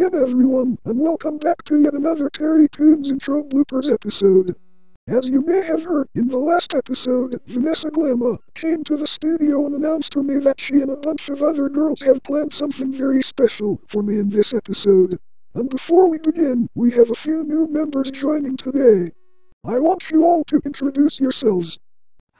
again everyone, and welcome back to yet another TerryToons Intro Bloopers episode. As you may have heard, in the last episode, Vanessa Glamma came to the studio and announced to me that she and a bunch of other girls have planned something very special for me in this episode. And before we begin, we have a few new members joining today. I want you all to introduce yourselves.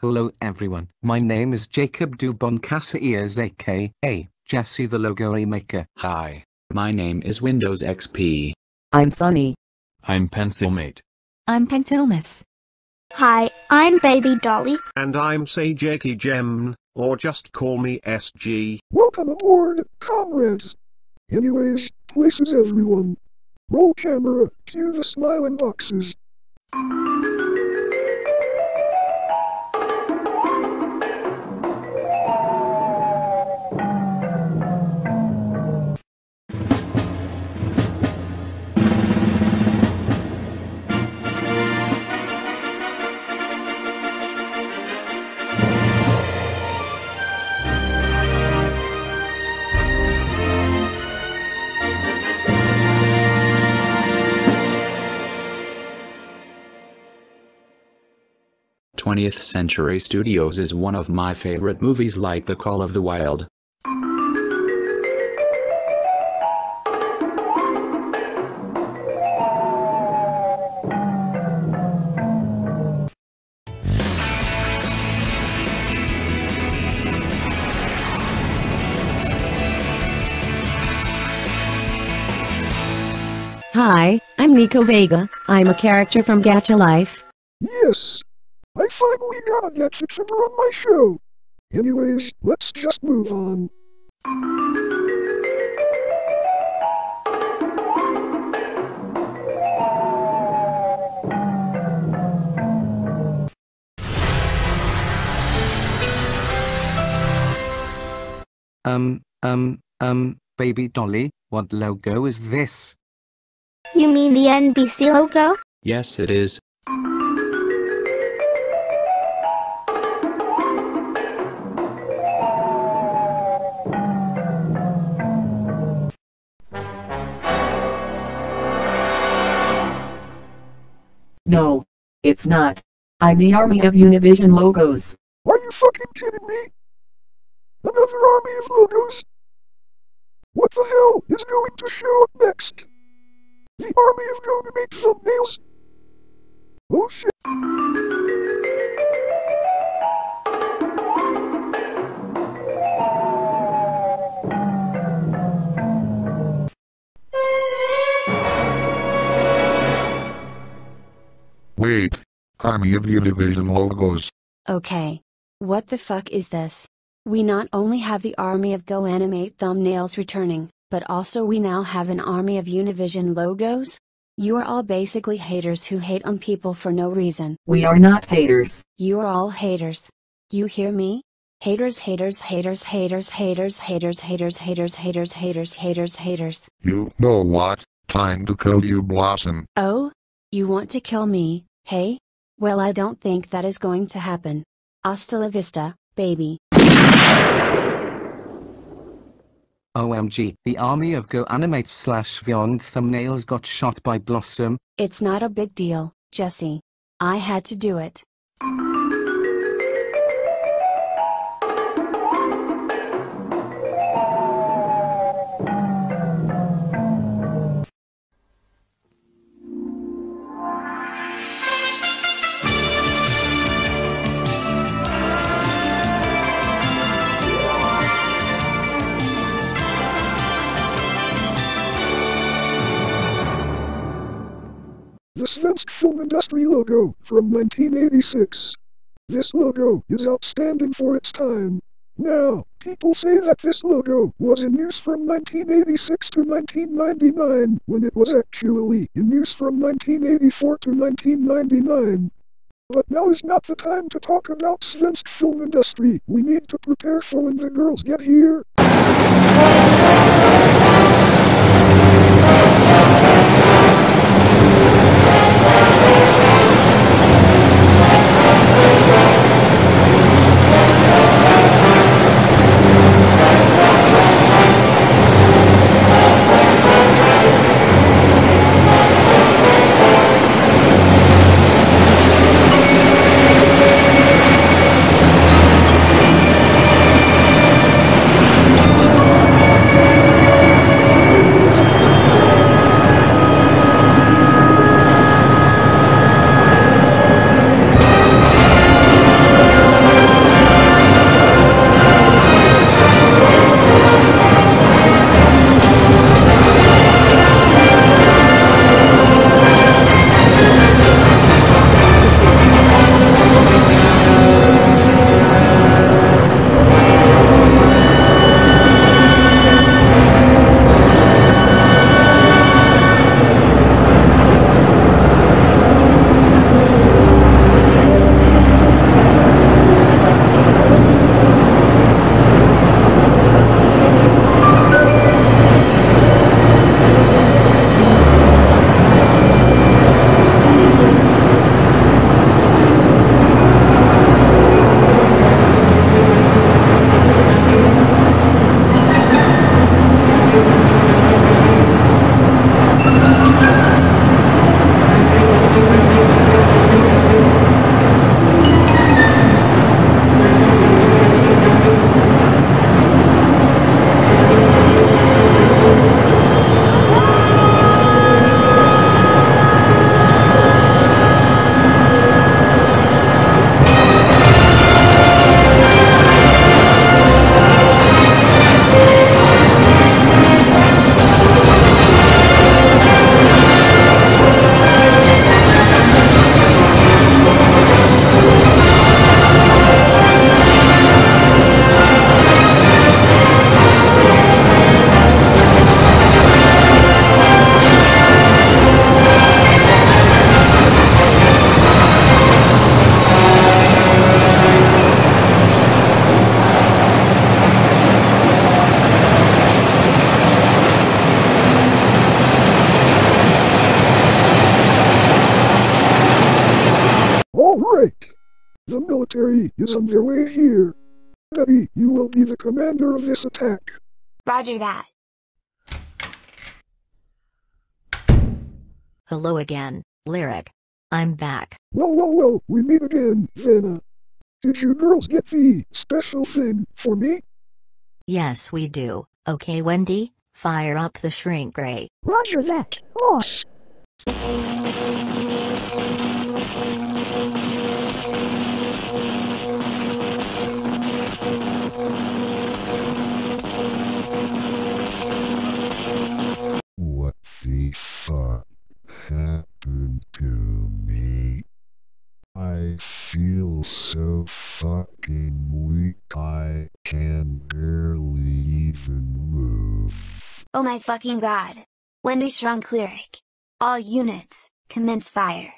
Hello everyone, my name is Jacob Dubon Casaias aka Jesse the Logo Maker. Hi, my name is Windows XP. I'm Sunny. I'm Pencilmate. I'm Pentilmus. Hi, I'm Baby Dolly. And I'm Say Jakey Gem, or just call me SG. Welcome aboard, comrades. Anyways, places everyone. Roll camera, cue the smiling boxes. Twentieth Century Studios is one of my favorite movies like The Call of the Wild. Hi, I'm Nico Vega. I'm a character from Gacha Life. Yes! I finally got a Get Fixer on my show! Anyways, let's just move on. Um, um, um, baby dolly, what logo is this? You mean the NBC logo? Yes, it is. No, it's not. I'm the army of Univision logos. Are you fucking kidding me? Another army of logos? What the hell is going to show up next? The army is going to make thumbnails? Oh shit. Wait. Army of Univision logos. Okay. What the fuck is this? We not only have the army of GoAnimate thumbnails returning, but also we now have an army of Univision logos? You are all basically haters who hate on people for no reason. We are not haters. You are all haters. You hear me? Haters, haters, haters, haters, haters, haters, haters, haters, haters, haters, haters, haters. You know what? Time to kill you, Blossom. Oh? You want to kill me, hey? Well, I don't think that is going to happen. Hasta la vista, baby. OMG, the army of GoAnimate slash Beyond thumbnails got shot by Blossom. It's not a big deal, Jesse. I had to do it. Logo from 1986. This logo is outstanding for its time. Now, people say that this logo was in use from 1986 to 1999, when it was actually in use from 1984 to 1999. But now is not the time to talk about Svensk Filmindustri. We need to prepare for when the girls get here. Commander of this attack. Roger that. Hello again, Lyrick. I'm back. Well, well, well, we meet again, Vanna. Did you girls get the special thing for me? Yes, we do. Okay, Wendy, fire up the shrink ray. Roger that, boss. What Oh my fucking god. Wendy Shrunk Lyrick. All units, commence fire.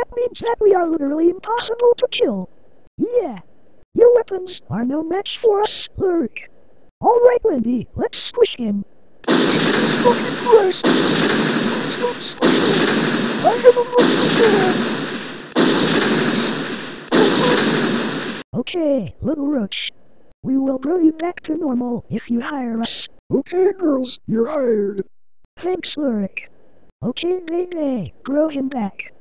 That means that we are literally impossible to kill. Yeah. Your weapons are no match for us, Lurk. Alright, Wendy, let's squish him. Fucking Christ! Stop squishing! I have a monster Okay, little roach. We will bring you back to normal if you hire us. Okay, girls, you're hired. Thanks, Lurk. Okay, Nay Nay, grow him back.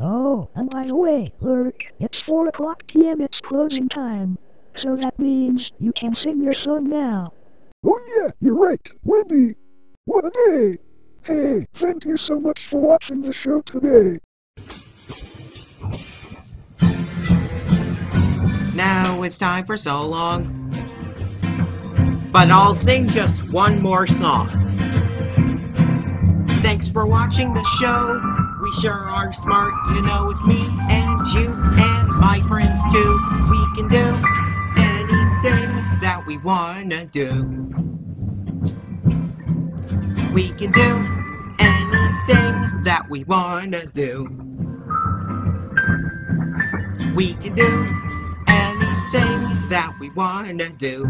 Oh, and by the way, Lurk, it's 4 o'clock p.m. It's closing time. So that means you can sing your song now. Oh yeah, you're right, Wendy. What a day! Hey, thank you so much for watching the show today. Now it's time for so long. But I'll sing just one more song. Thanks for watching the show. We sure are smart, you know, it's me and you and my friends too. We can do anything that we wanna do. We can do anything that we wanna do. We can do that we want to do.